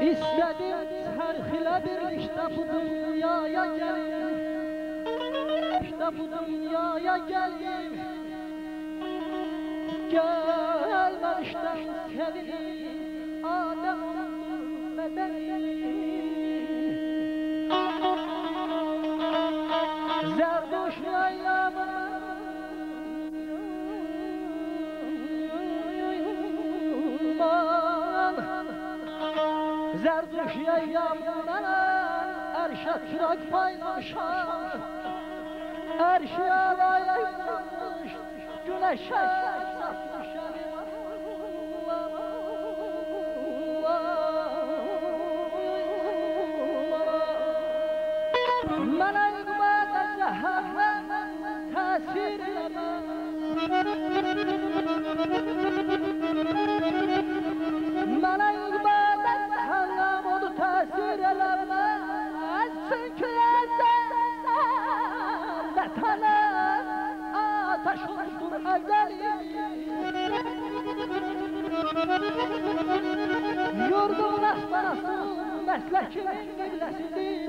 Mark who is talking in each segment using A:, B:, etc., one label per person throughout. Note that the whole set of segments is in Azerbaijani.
A: İstedim çarxıyla birlikte bu dünyaya gelin İşte bu dünyaya gelin Gelmemişten sevin Adem bedeni Zerduş زردوشی ایام من ارشد چراک پایلاش ارشی آلایش güneş Mənə iqmada cəhənnəm təsir eləmə vətənə ateş olmuşdur əvvəli Yurdumun aslanası məsləkimin qibləsidir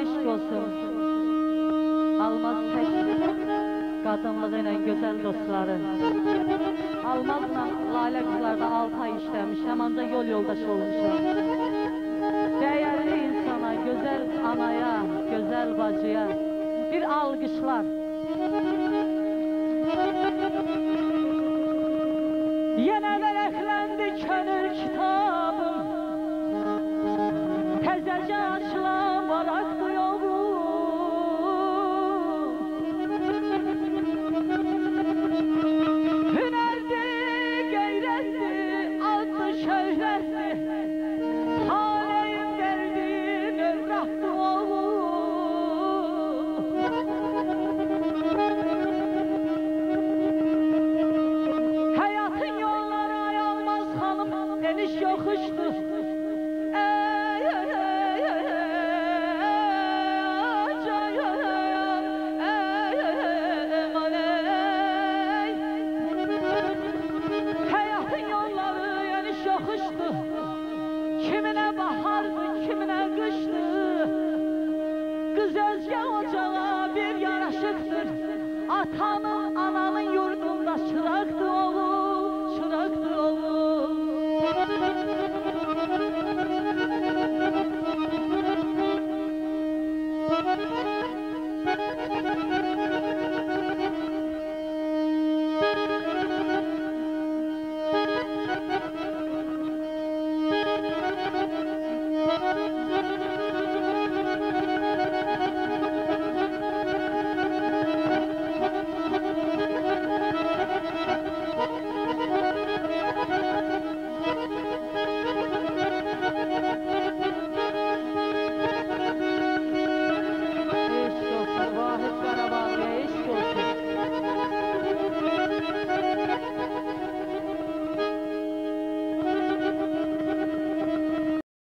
B: Eşk olsun. Almaz tek qadınlığı ilə gözəl dostları. Almazla Lalə qızlarda 6 ay işləmişəm, ancaq yol yoldaşı olmuşam. Dəyərli insana, gözəl anaya, gözəl bacıya bir alqışlar.
A: Yine bereklendi könül kitabım Öz özgə ocağa bir yaraşıqdır Atanın, ananın yurdunda çıraqdır oğul, çıraqdır oğul.